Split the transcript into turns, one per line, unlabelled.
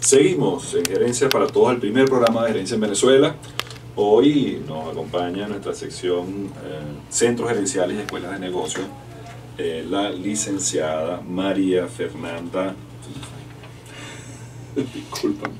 Seguimos en Gerencia para Todos, el primer programa de gerencia en Venezuela. Hoy nos acompaña en nuestra sección eh, Centros Gerenciales y Escuelas de Negocios eh, la licenciada María Fernanda. Disculpa.